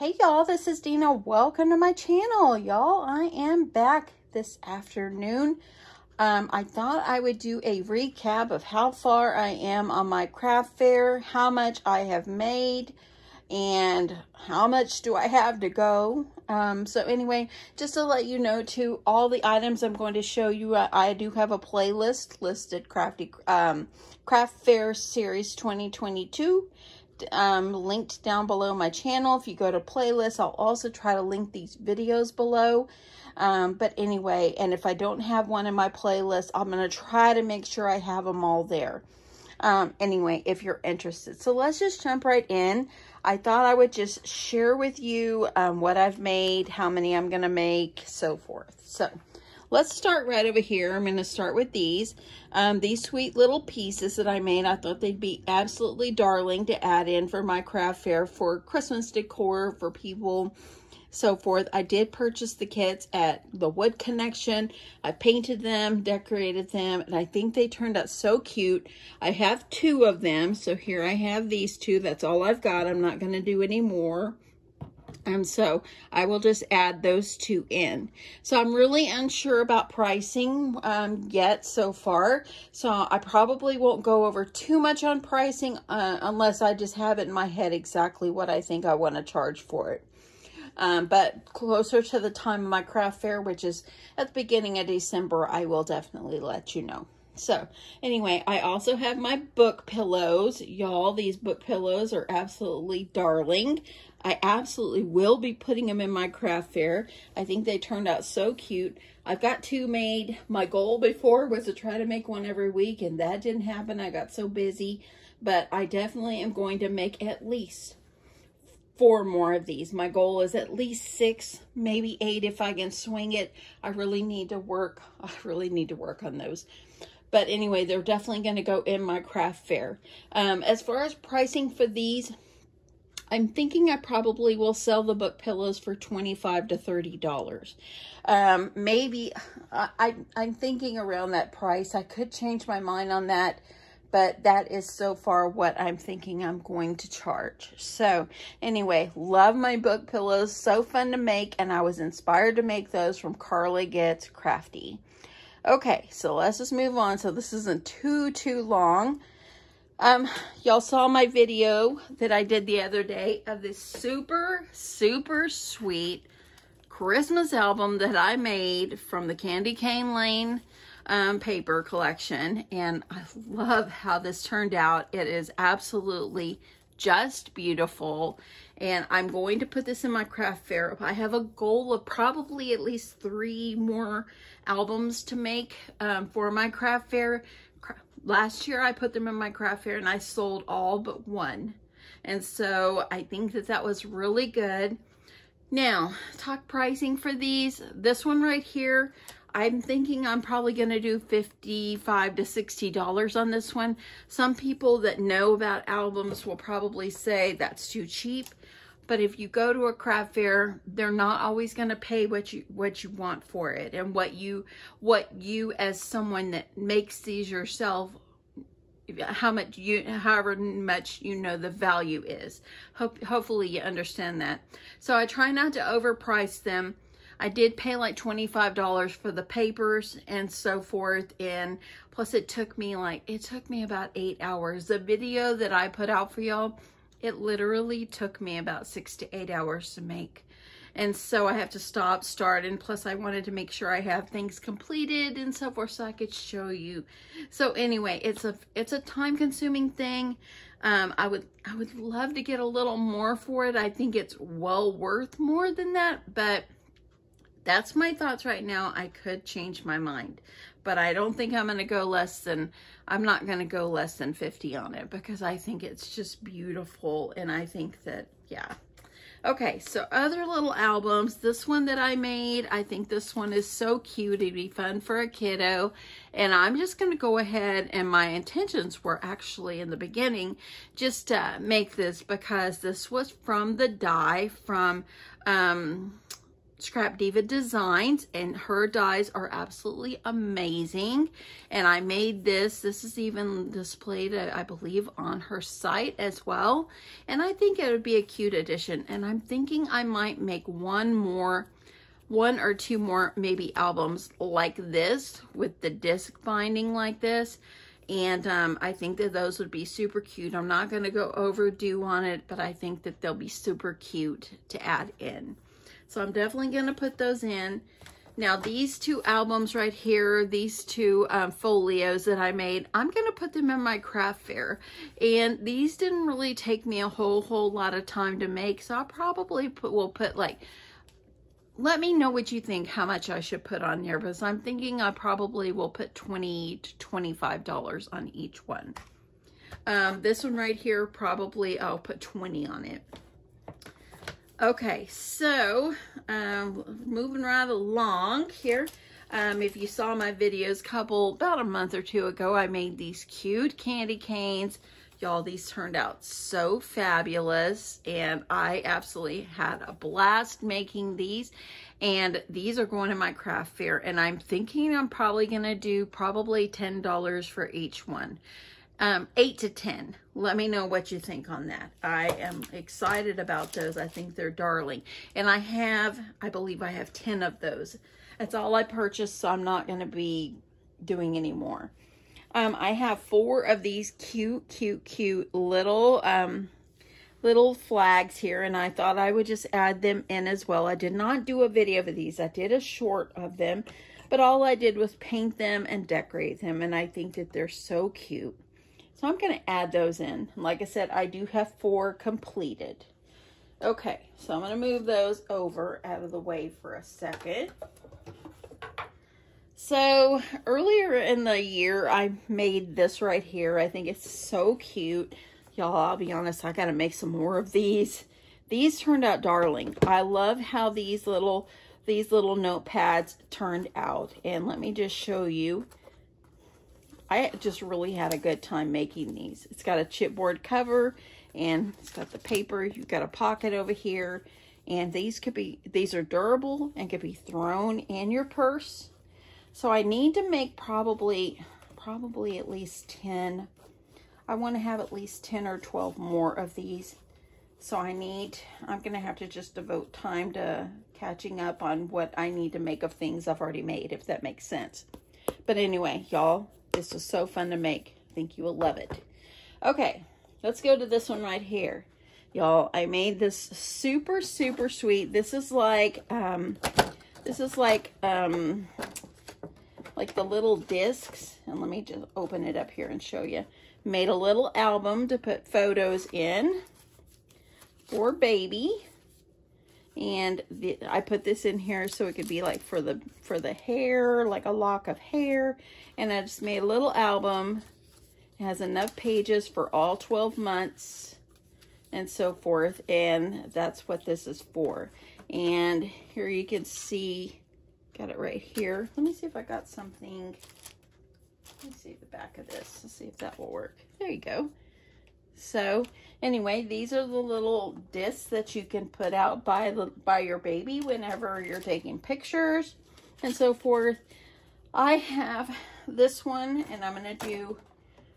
Hey y'all, this is Deanna. Welcome to my channel. Y'all, I am back this afternoon. Um, I thought I would do a recap of how far I am on my craft fair, how much I have made, and how much do I have to go. Um, so anyway, just to let you know too, all the items I'm going to show you, I, I do have a playlist listed, Crafty um, Craft Fair Series 2022 um, linked down below my channel. If you go to playlist, I'll also try to link these videos below. Um, but anyway, and if I don't have one in my playlist, I'm going to try to make sure I have them all there. Um, anyway, if you're interested. So let's just jump right in. I thought I would just share with you um, what I've made, how many I'm going to make, so forth. So Let's start right over here. I'm going to start with these. Um, these sweet little pieces that I made, I thought they'd be absolutely darling to add in for my craft fair for Christmas decor for people so forth. I did purchase the kits at the Wood Connection. I painted them, decorated them, and I think they turned out so cute. I have two of them, so here I have these two. That's all I've got. I'm not going to do any more. And so I will just add those two in. So I'm really unsure about pricing um, yet so far. So I probably won't go over too much on pricing uh, unless I just have it in my head exactly what I think I want to charge for it. Um, but closer to the time of my craft fair, which is at the beginning of December, I will definitely let you know. So anyway, I also have my book pillows. Y'all, these book pillows are absolutely darling. I absolutely will be putting them in my craft fair. I think they turned out so cute. I've got two made. My goal before was to try to make one every week, and that didn't happen. I got so busy, but I definitely am going to make at least four more of these. My goal is at least six, maybe eight if I can swing it. I really need to work. I really need to work on those. But anyway, they're definitely going to go in my craft fair. Um, as far as pricing for these, I'm thinking I probably will sell the book pillows for 25 to $30. Um, maybe, I, I'm thinking around that price. I could change my mind on that, but that is so far what I'm thinking I'm going to charge. So anyway, love my book pillows. So fun to make, and I was inspired to make those from Carly Gets Crafty. Okay, so let's just move on. So this isn't too, too long. Um, y'all saw my video that I did the other day of this super, super sweet Christmas album that I made from the Candy Cane Lane um, paper collection. And I love how this turned out. It is absolutely just beautiful. And I'm going to put this in my craft fair. I have a goal of probably at least three more albums to make um, for my craft fair last year I put them in my craft fair and I sold all but one. And so I think that that was really good. Now, talk pricing for these. This one right here, I'm thinking I'm probably going to do 55 to $60 on this one. Some people that know about albums will probably say that's too cheap. But if you go to a craft fair, they're not always going to pay what you what you want for it and what you what you as someone that makes these yourself how much you however much you know the value is. Hope hopefully you understand that. So I try not to overprice them. I did pay like $25 for the papers and so forth. And plus it took me like, it took me about eight hours. The video that I put out for y'all it literally took me about six to eight hours to make. And so I have to stop, start, and plus I wanted to make sure I have things completed and so forth so I could show you. So anyway, it's a it's a time consuming thing. Um, I would I would love to get a little more for it. I think it's well worth more than that, but that's my thoughts right now. I could change my mind, but I don't think I'm going to go less than, I'm not going to go less than 50 on it because I think it's just beautiful. And I think that, yeah. Okay, so other little albums. This one that I made, I think this one is so cute. It'd be fun for a kiddo. And I'm just going to go ahead and my intentions were actually in the beginning just to make this because this was from the die from um, Scrap Diva Designs and her dies are absolutely amazing. And I made this. This is even displayed, uh, I believe, on her site as well. And I think it would be a cute addition. And I'm thinking I might make one more, one or two more maybe albums like this with the disc binding like this. And um, I think that those would be super cute. I'm not going to go overdo on it, but I think that they'll be super cute to add in. So I'm definitely going to put those in. Now these two albums right here, these two um, folios that I made, I'm going to put them in my craft fair. And these didn't really take me a whole, whole lot of time to make. So I probably put, will put like, let me know what you think, how much I should put on there. Because I'm thinking I probably will put 20 to $25 on each one. Um, this one right here, probably I'll put 20 on it. Okay, so um, moving right along here. Um, if you saw my videos couple, about a month or two ago, I made these cute candy canes. Y'all, these turned out so fabulous, and I absolutely had a blast making these. And these are going to my craft fair, and I'm thinking I'm probably going to do probably $10 for each one um, 8 to 10. Let me know what you think on that. I am excited about those. I think they're darling. And I have, I believe I have 10 of those. That's all I purchased, so I'm not going to be doing any more. Um, I have four of these cute, cute, cute little, um, little flags here, and I thought I would just add them in as well. I did not do a video of these. I did a short of them, but all I did was paint them and decorate them, and I think that they're so cute. So I'm going to add those in. Like I said, I do have four completed. Okay, so I'm going to move those over out of the way for a second. So earlier in the year, I made this right here. I think it's so cute. Y'all, I'll be honest, I got to make some more of these. These turned out darling. I love how these little these little notepads turned out. And let me just show you. I just really had a good time making these. It's got a chipboard cover and it's got the paper. You've got a pocket over here. And these could be, these are durable and could be thrown in your purse. So I need to make probably, probably at least 10. I want to have at least 10 or 12 more of these. So I need, I'm going to have to just devote time to catching up on what I need to make of things I've already made, if that makes sense. But anyway, y'all, this was so fun to make. I think you will love it. Okay, let's go to this one right here. Y'all, I made this super, super sweet. This is like, um, this is like, um, like the little discs. And let me just open it up here and show you. Made a little album to put photos in for baby. And the, I put this in here so it could be like for the for the hair, like a lock of hair. And I just made a little album. It has enough pages for all 12 months and so forth. And that's what this is for. And here you can see, got it right here. Let me see if I got something. Let me see the back of this. Let's see if that will work. There you go. So anyway, these are the little discs that you can put out by the by your baby whenever you're taking pictures and so forth. I have this one and I'm going to do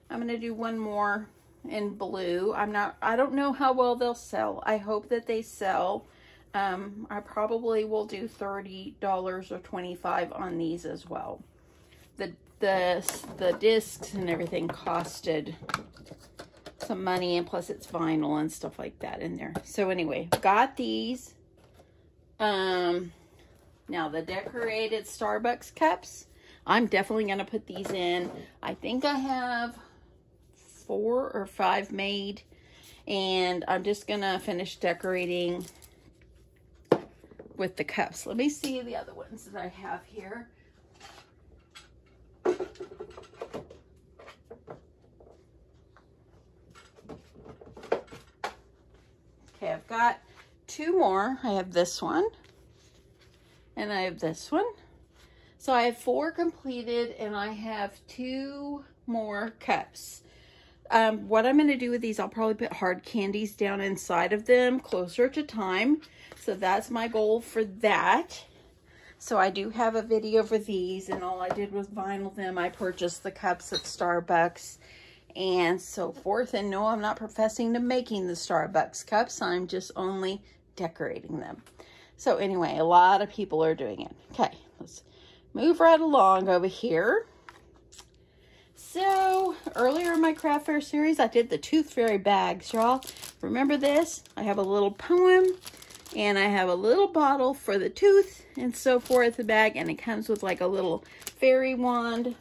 I'm going to do one more in blue. I'm not I don't know how well they'll sell. I hope that they sell. Um, I probably will do $30 or 25 on these as well. The the the discs and everything costed some money and plus it's vinyl and stuff like that in there. So anyway, got these. Um, now the decorated Starbucks cups. I'm definitely going to put these in. I think I have four or five made. And I'm just going to finish decorating with the cups. Let me see the other ones that I have here. Okay, I've got two more. I have this one and I have this one. So I have four completed and I have two more cups. um, what I'm going to do with these, I'll probably put hard candies down inside of them closer to time. So that's my goal for that. So I do have a video for these and all I did was vinyl them. I purchased the cups at Starbucks and so forth. And no, I'm not professing to making the Starbucks cups. I'm just only decorating them. So anyway, a lot of people are doing it. Okay, let's move right along over here. So earlier in my craft fair series, I did the tooth fairy bags, y'all. Remember this? I have a little poem and I have a little bottle for the tooth and so forth, the bag, and it comes with like a little fairy wand.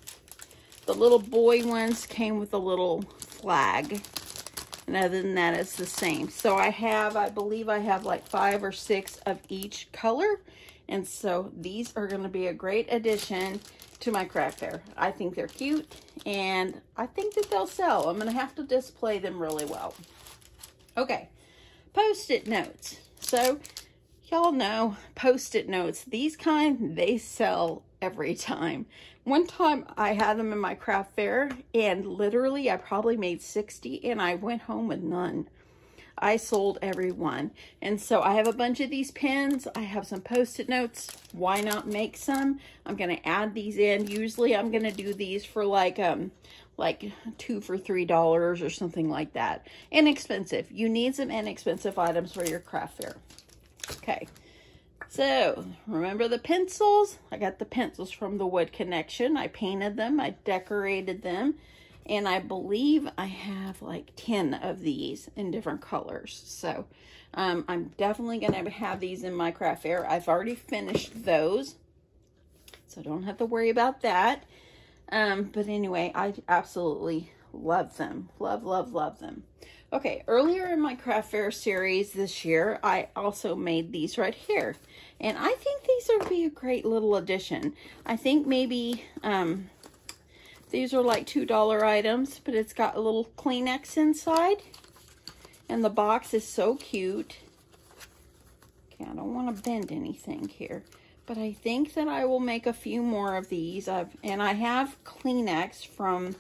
The little boy ones came with a little flag. And other than that, it's the same. So I have, I believe I have like five or six of each color. And so these are going to be a great addition to my craft fair. I think they're cute and I think that they'll sell. I'm going to have to display them really well. Okay, post-it notes. So y'all know post-it notes, these kind, they sell every time. One time I had them in my craft fair and literally I probably made 60 and I went home with none. I sold every one. And so I have a bunch of these pins. I have some post-it notes. Why not make some? I'm going to add these in. Usually I'm going to do these for like, um, like two for three dollars or something like that. Inexpensive. You need some inexpensive items for your craft fair. Okay. So, remember the pencils? I got the pencils from the Wood Connection. I painted them. I decorated them. And I believe I have like 10 of these in different colors. So um, I'm definitely going to have these in my craft fair. I've already finished those. So don't have to worry about that. Um, but anyway, I absolutely love them. Love, love, love them. Okay, earlier in my craft fair series this year, I also made these right here. And I think these would be a great little addition. I think maybe um, these are like $2 items, but it's got a little Kleenex inside. And the box is so cute. Okay, I don't want to bend anything here. But I think that I will make a few more of these. I've, and I have Kleenex from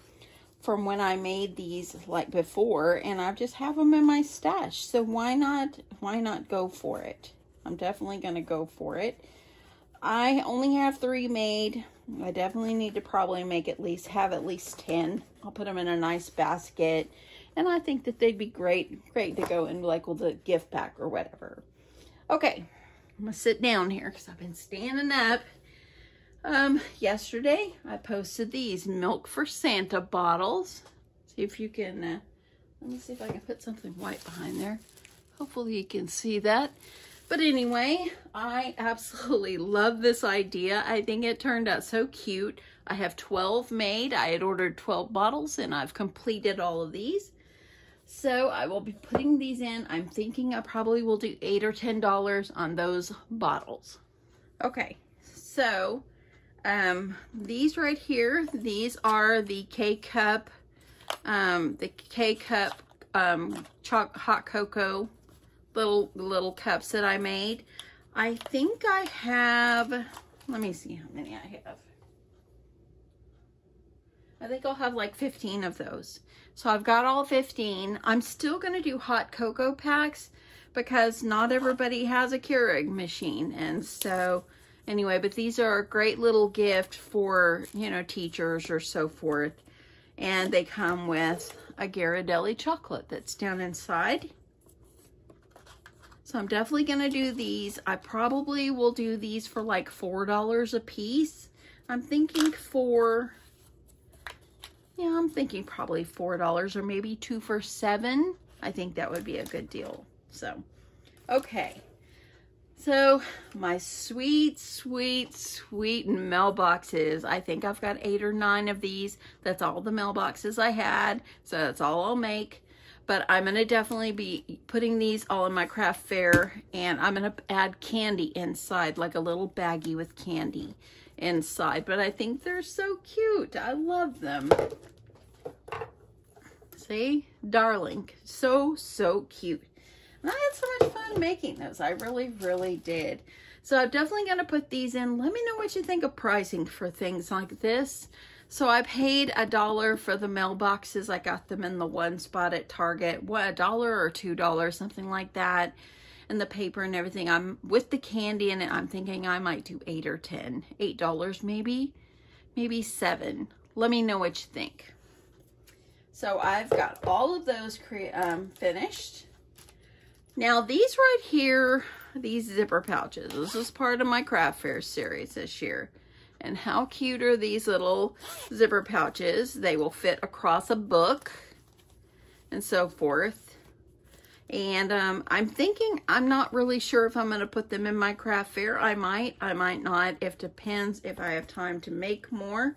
from when I made these like before and I just have them in my stash. So why not why not go for it? I'm definitely going to go for it. I only have 3 made. I definitely need to probably make at least, have at least 10. I'll put them in a nice basket. And I think that they'd be great, great to go in like with a gift pack or whatever. Okay, I'm gonna sit down here because I've been standing up. Um, yesterday I posted these Milk for Santa bottles. See if you can, uh, let me see if I can put something white behind there. Hopefully you can see that. But anyway, I absolutely love this idea. I think it turned out so cute. I have 12 made. I had ordered 12 bottles and I've completed all of these. So I will be putting these in. I'm thinking I probably will do 8 or $10 on those bottles. Okay, so um, these right here, these are the K-Cup, um, the K-Cup um, hot cocoa little little cups that I made. I think I have, let me see how many I have. I think I'll have like 15 of those. So I've got all 15. I'm still going to do hot cocoa packs because not everybody has a Keurig machine. And so anyway, but these are a great little gift for, you know, teachers or so forth. And they come with a Ghirardelli chocolate that's down inside. So I'm definitely going to do these. I probably will do these for like $4 a piece. I'm thinking for, yeah, I'm thinking probably $4 or maybe two for seven. I think that would be a good deal. So, okay. So my sweet, sweet, sweet mailboxes. I think I've got eight or nine of these. That's all the mailboxes I had. So that's all I'll make but I'm going to definitely be putting these all in my craft fair and I'm going to add candy inside, like a little baggie with candy inside. But I think they're so cute. I love them. See? Darling. So, so cute. I had so much fun making those. I really, really did. So I'm definitely going to put these in. Let me know what you think of pricing for things like this. So I paid a dollar for the mailboxes. I got them in the one spot at Target. What, a dollar or two dollars, something like that. And the paper and everything. I'm with the candy in it. I'm thinking I might do eight or ten. Eight dollars maybe, maybe seven. Let me know what you think. So I've got all of those um, finished. Now these right here, these zipper pouches. This is part of my craft fair series this year. And how cute are these little zipper pouches? They will fit across a book and so forth. And um, I'm thinking, I'm not really sure if I'm going to put them in my craft fair. I might, I might not. It depends if I have time to make more.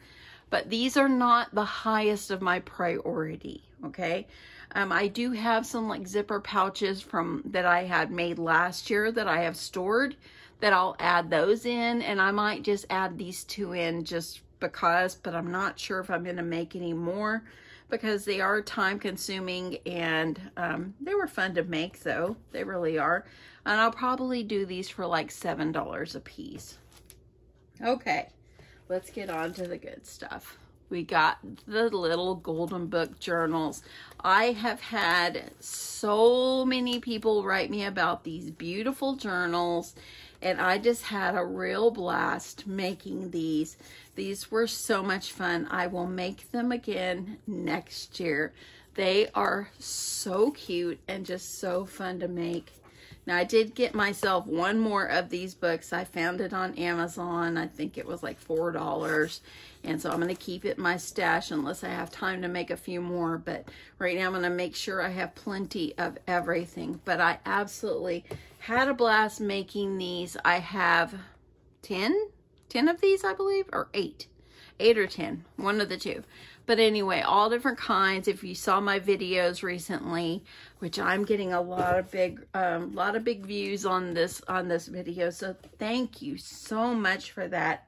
But these are not the highest of my priority, okay? Um, I do have some like zipper pouches from that I had made last year that I have stored that I'll add those in and I might just add these two in just because, but I'm not sure if I'm going to make any more because they are time consuming and um, they were fun to make though. They really are. And I'll probably do these for like $7 a piece. Okay, let's get on to the good stuff. We got the little golden book journals. I have had so many people write me about these beautiful journals and I just had a real blast making these. These were so much fun. I will make them again next year. They are so cute and just so fun to make. Now, I did get myself one more of these books. I found it on Amazon. I think it was like $4. And so I'm going to keep it in my stash unless I have time to make a few more. But right now I'm going to make sure I have plenty of everything. But I absolutely had a blast making these. I have 10, 10 of these, I believe, or eight, eight or 10, one of the two. But anyway, all different kinds. If you saw my videos recently, which I'm getting a lot of big, um, lot of big views on this, on this video. So thank you so much for that.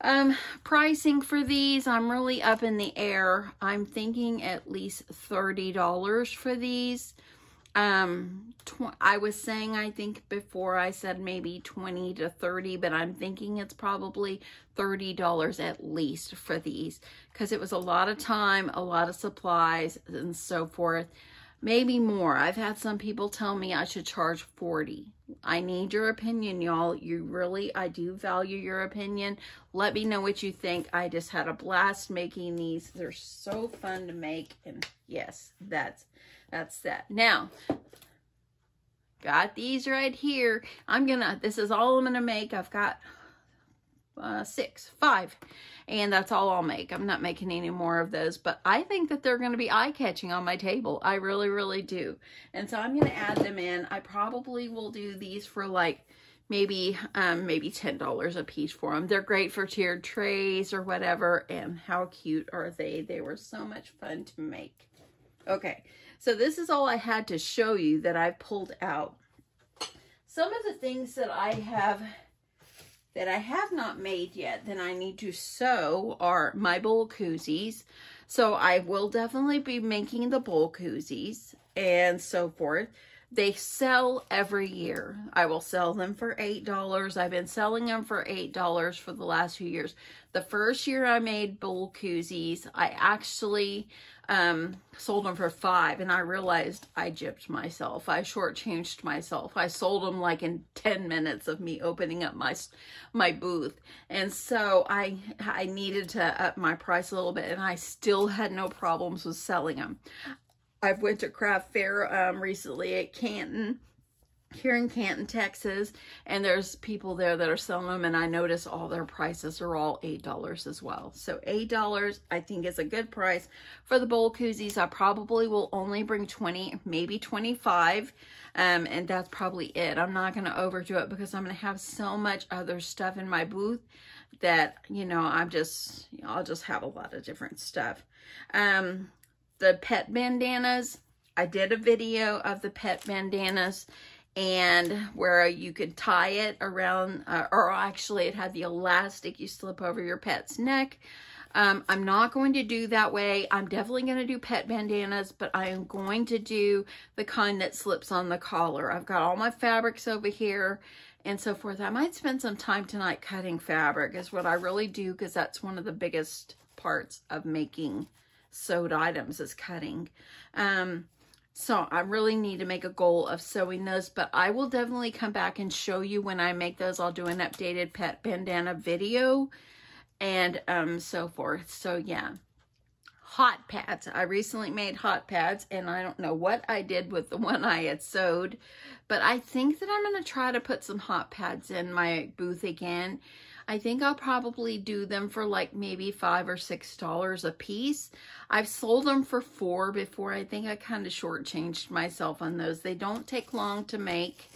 Um, pricing for these, I'm really up in the air. I'm thinking at least $30 for these. Um, I was saying, I think before I said maybe 20 to 30, but I'm thinking it's probably $30 at least for these because it was a lot of time, a lot of supplies and so forth. Maybe more. I've had some people tell me I should charge 40. I need your opinion, y'all. You really, I do value your opinion. Let me know what you think. I just had a blast making these. They're so fun to make. And yes, that's that's that. Now, got these right here. I'm gonna, this is all I'm gonna make. I've got uh, six, five, and that's all I'll make. I'm not making any more of those, but I think that they're going to be eye-catching on my table. I really, really do. And so I'm going to add them in. I probably will do these for like maybe um, maybe $10 a piece for them. They're great for tiered trays or whatever, and how cute are they? They were so much fun to make. Okay, so this is all I had to show you that I pulled out. Some of the things that I have that I have not made yet that I need to sew are my bowl koozies. So I will definitely be making the bowl koozies and so forth. They sell every year. I will sell them for $8. I've been selling them for $8 for the last few years. The first year I made bowl koozies, I actually um, sold them for five and I realized I gypped myself. I shortchanged myself. I sold them like in 10 minutes of me opening up my, my booth. And so I, I needed to up my price a little bit and I still had no problems with selling them. I've went to craft fair um, recently at Canton here in Canton, Texas, and there's people there that are selling them, and I notice all their prices are all $8 as well. So $8, I think is a good price. For the bowl koozies, I probably will only bring 20, maybe 25, um, and that's probably it. I'm not going to overdo it because I'm going to have so much other stuff in my booth that, you know, I'm just, you know, I'll just have a lot of different stuff. Um, the pet bandanas, I did a video of the pet bandanas and where you could tie it around, uh, or actually it had the elastic you slip over your pet's neck. Um, I'm not going to do that way. I'm definitely going to do pet bandanas, but I am going to do the kind that slips on the collar. I've got all my fabrics over here and so forth. I might spend some time tonight cutting fabric is what I really do because that's one of the biggest parts of making sewed items is cutting. Um, so I really need to make a goal of sewing those, but I will definitely come back and show you when I make those. I'll do an updated pet bandana video and um, so forth. So yeah, hot pads. I recently made hot pads and I don't know what I did with the one I had sewed, but I think that I'm going to try to put some hot pads in my booth again I think I'll probably do them for like maybe five or six dollars a piece. I've sold them for four before. I think I kind of shortchanged myself on those. They don't take long to make,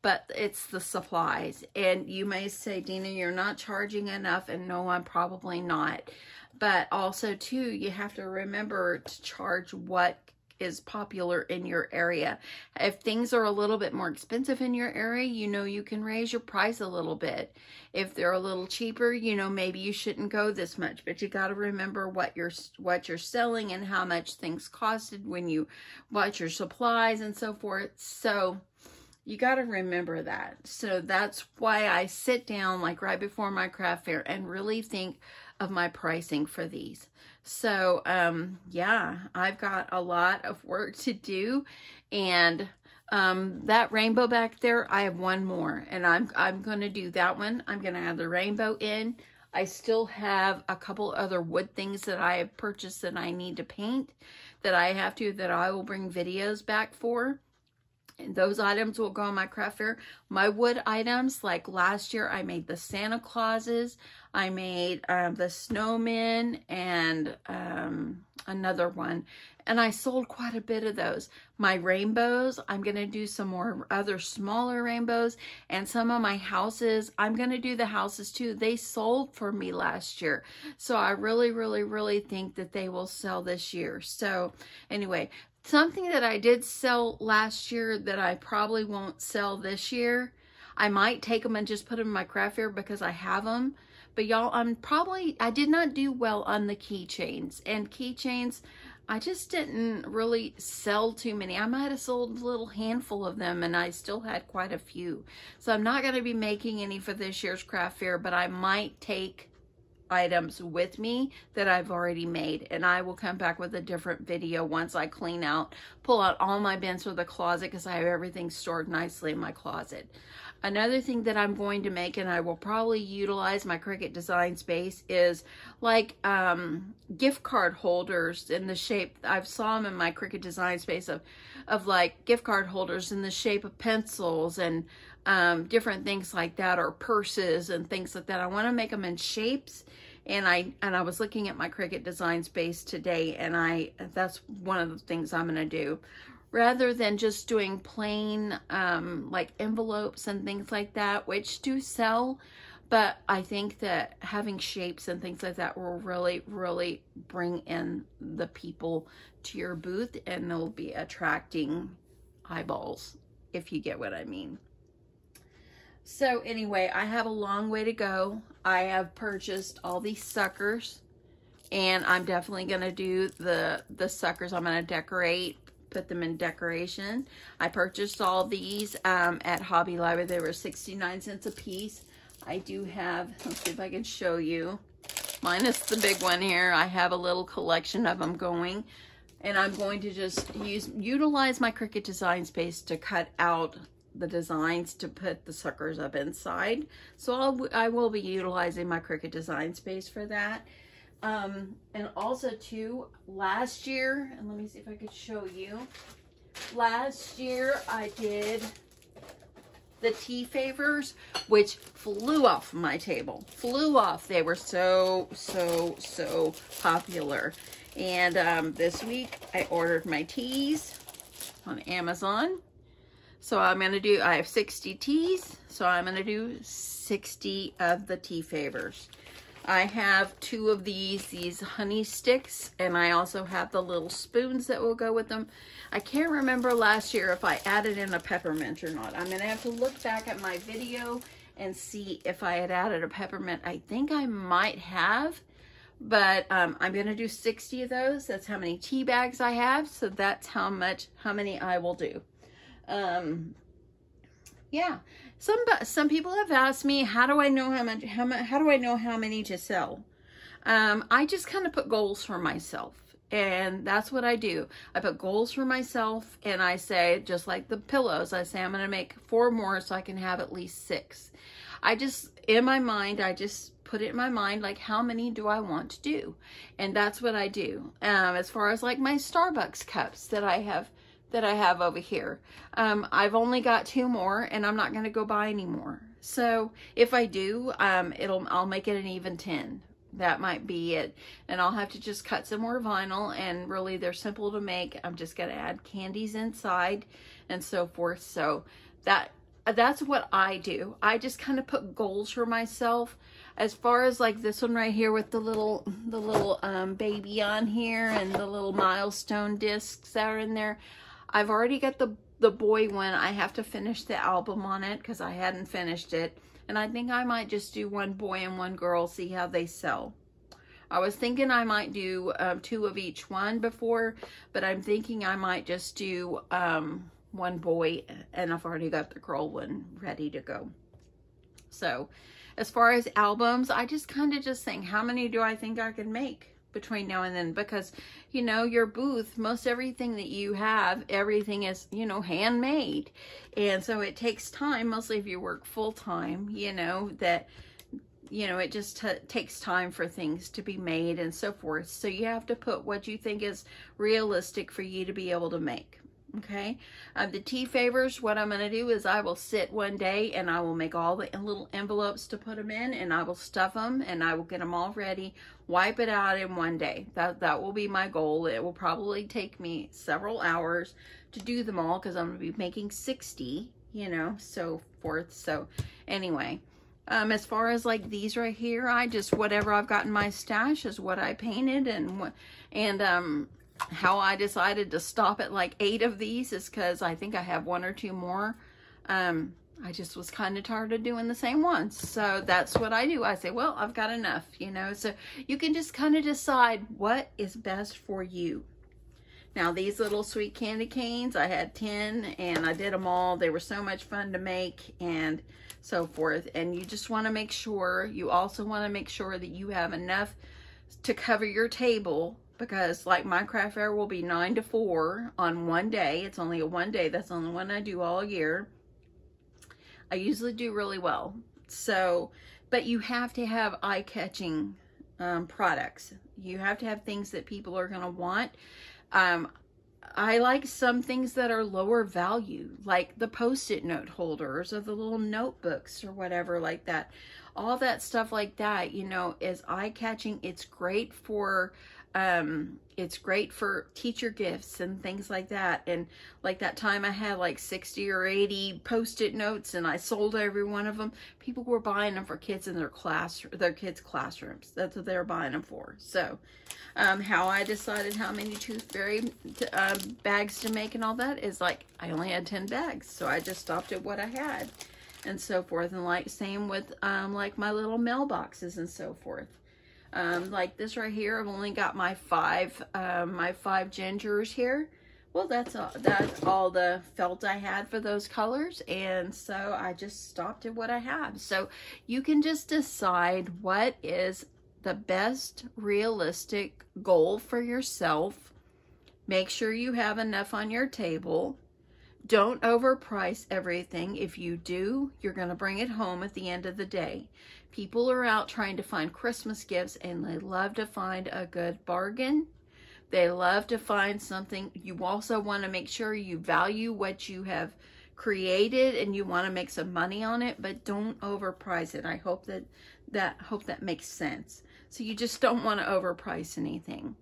but it's the supplies. And you may say, Deanna, you're not charging enough. And no, I'm probably not. But also, too, you have to remember to charge what is popular in your area. If things are a little bit more expensive in your area, you know you can raise your price a little bit. If they're a little cheaper, you know maybe you shouldn't go this much, but you got to remember what you're what you're selling and how much things costed when you bought your supplies and so forth. So you got to remember that. So that's why I sit down like right before my craft fair and really think of my pricing for these. So, um, yeah, I've got a lot of work to do and um, that rainbow back there, I have one more and I'm, I'm going to do that one. I'm going to add the rainbow in. I still have a couple other wood things that I have purchased that I need to paint that I have to, that I will bring videos back for. Those items will go on my craft fair. My wood items, like last year, I made the Santa Clauses. I made um, the snowmen and um, another one. And I sold quite a bit of those. My rainbows, I'm going to do some more other smaller rainbows. And some of my houses, I'm going to do the houses too. They sold for me last year. So I really, really, really think that they will sell this year. So anyway, something that I did sell last year that I probably won't sell this year. I might take them and just put them in my craft fair because I have them. But y'all, I'm probably, I did not do well on the keychains. And keychains, I just didn't really sell too many. I might have sold a little handful of them and I still had quite a few. So I'm not going to be making any for this year's craft fair, but I might take items with me that I've already made and I will come back with a different video once I clean out, pull out all my bins for the closet because I have everything stored nicely in my closet. Another thing that I'm going to make, and I will probably utilize my Cricut Design Space, is like um, gift card holders in the shape, I've saw them in my Cricut Design Space of, of like gift card holders in the shape of pencils and um, different things like that, or purses and things like that. I want to make them in shapes and I and I was looking at my Cricut Design Space today and I that's one of the things I'm going to do rather than just doing plain um, like envelopes and things like that, which do sell. But I think that having shapes and things like that will really, really bring in the people to your booth and they'll be attracting eyeballs, if you get what I mean. So anyway, I have a long way to go. I have purchased all these suckers and I'm definitely going to do the, the suckers. I'm going to decorate put them in decoration. I purchased all these um, at Hobby Lobby. They were 69 cents a piece. I do have, let's see if I can show you, minus the big one here. I have a little collection of them going. And I'm going to just use utilize my Cricut Design Space to cut out the designs to put the suckers up inside. So I'll, I will be utilizing my Cricut Design Space for that. Um, and also too, last year, and let me see if I could show you. Last year I did the tea favors, which flew off my table. Flew off. They were so, so, so popular. And um, this week I ordered my teas on Amazon. So I'm going to do, I have 60 teas. So I'm going to do 60 of the tea favors. I have two of these, these honey sticks, and I also have the little spoons that will go with them. I can't remember last year if I added in a peppermint or not. I'm gonna have to look back at my video and see if I had added a peppermint. I think I might have, but um, I'm gonna do 60 of those. That's how many tea bags I have, so that's how much, how many I will do. Um, yeah, some some people have asked me, how do I know how much how much? how do I know how many to sell? Um, I just kind of put goals for myself. And that's what I do. I put goals for myself and I say, just like the pillows, I say I'm going to make four more so I can have at least six. I just, in my mind, I just put it in my mind, like how many do I want to do? And that's what I do. Um, as far as like my Starbucks cups that I have, that I have over here. Um, I've only got two more and I'm not going to go buy any more. So if I do, um, it'll, I'll make it an even 10 that might be it. And I'll have to just cut some more vinyl and really they're simple to make. I'm just going to add candies inside and so forth. So that that's what I do. I just kind of put goals for myself. As far as like this one right here with the little the little um, baby on here and the little milestone discs that are in there. I've already got the the boy one. I have to finish the album on it because I hadn't finished it. And I think I might just do one boy and one girl, see how they sell. I was thinking I might do um, two of each one before, but I'm thinking I might just do um, one boy, and I've already got the girl one ready to go. So, as far as albums, I just kind of just think, how many do I think I can make? Between now and then because you know your booth most everything that you have everything is you know handmade. And so it takes time mostly if you work full-time you know that you know it just takes time for things to be made and so forth. So you have to put what you think is realistic for you to be able to make okay? Uh, the tea favors what i'm going to do is i will sit one day and i will make all the little envelopes to put them in and i will stuff them and i will get them all ready wipe it out in one day. That that will be my goal. It will probably take me several hours to do them all because i'm going to be making 60 you know so forth. So anyway um, as far as like these right here, I just, whatever I've got in my stash is what I painted and, what, and, um, how I decided to stop at like eight of these is because I think I have one or two more. Um, I just was kind of tired of doing the same ones. So that's what I do. I say, well, I've got enough, you know. So you can just kind of decide what is best for you. Now, these little sweet candy canes, I had 10 and I did them all. They were so much fun to make and so forth. And you just want to make sure, you also want to make sure that you have enough to cover your table because like my craft fair will be 9 to 4 on one day. It's only a one day. That's the only one I do all year. I usually do really well. So, but you have to have eye-catching um, products. You have to have things that people are going to want. Um, I like some things that are lower value, like the post-it note holders or the little notebooks or whatever like that. All that stuff like that, you know, is eye-catching. It's great for um it's great for teacher gifts and things like that. And like that time i had like 60 or 80 post-it notes and i sold every one of them people were buying them for kids in their class their kids classrooms. That's what they're buying them for. So um how i decided how many tooth fairy uh, bags to make and all that is like i only had 10 bags. So i just stopped at what i had and so forth. And like same with um like my little mailboxes and so forth um, like this right here, I've only got my five, um, my five gingers here. Well, that's all, that's all the felt I had for those colors. And so I just stopped at what I have. So you can just decide what is the best realistic goal for yourself. Make sure you have enough on your table. Don't overprice everything. If you do, you're going to bring it home at the end of the day. People are out trying to find Christmas gifts and they love to find a good bargain. They love to find something. You also want to make sure you value what you have created and you want to make some money on it, but don't overprice it. I hope that that hope that makes sense. So you just don't want to overprice anything.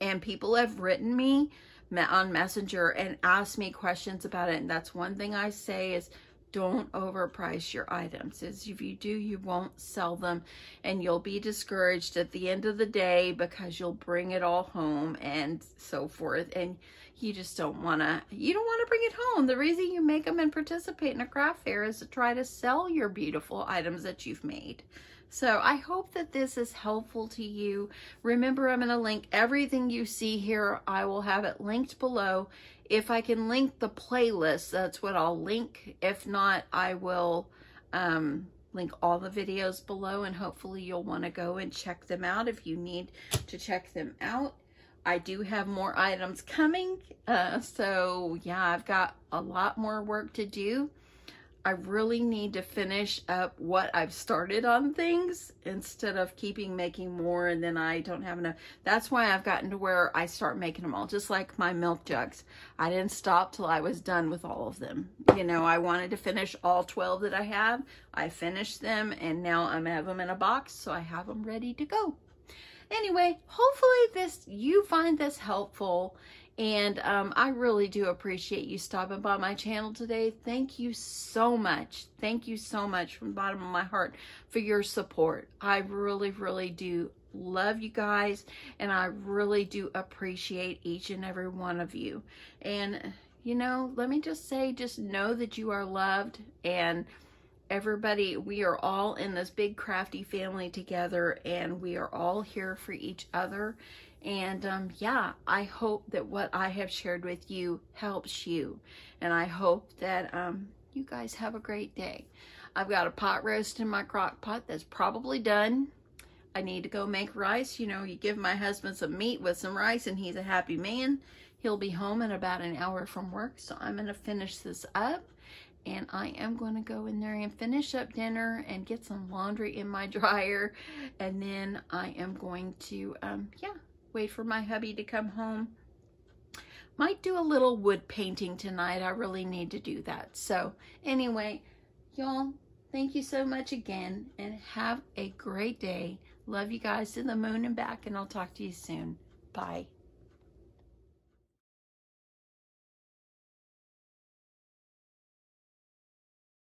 And people have written me on Messenger and asked me questions about it. And that's one thing I say is don't overprice your items. As if you do, you won't sell them and you'll be discouraged at the end of the day because you'll bring it all home and so forth. And you just don't want to, you don't want to bring it home. The reason you make them and participate in a craft fair is to try to sell your beautiful items that you've made. So I hope that this is helpful to you. Remember, I'm going to link everything you see here. I will have it linked below if I can link the playlist, that's what I'll link. If not, I will um, link all the videos below and hopefully you'll want to go and check them out if you need to check them out. I do have more items coming. Uh, so yeah, I've got a lot more work to do. I really need to finish up what I've started on things instead of keeping making more and then I don't have enough. That's why I've gotten to where I start making them all, just like my milk jugs. I didn't stop till I was done with all of them. You know, I wanted to finish all 12 that I have. I finished them and now I'm have them in a box so I have them ready to go. Anyway, hopefully this you find this helpful and um, I really do appreciate you stopping by my channel today. Thank you so much. Thank you so much from the bottom of my heart for your support. I really, really do love you guys and I really do appreciate each and every one of you. And, you know, let me just say, just know that you are loved and everybody, we are all in this big crafty family together and we are all here for each other and um, yeah, I hope that what I have shared with you helps you. And I hope that um, you guys have a great day. I've got a pot roast in my crock pot that's probably done. I need to go make rice. You know, you give my husband some meat with some rice and he's a happy man. He'll be home in about an hour from work. So I'm going to finish this up and I am going to go in there and finish up dinner and get some laundry in my dryer. And then I am going to, um, yeah, wait for my hubby to come home. Might do a little wood painting tonight. I really need to do that. So anyway, y'all, thank you so much again and have a great day. Love you guys to the moon and back and I'll talk to you soon. Bye.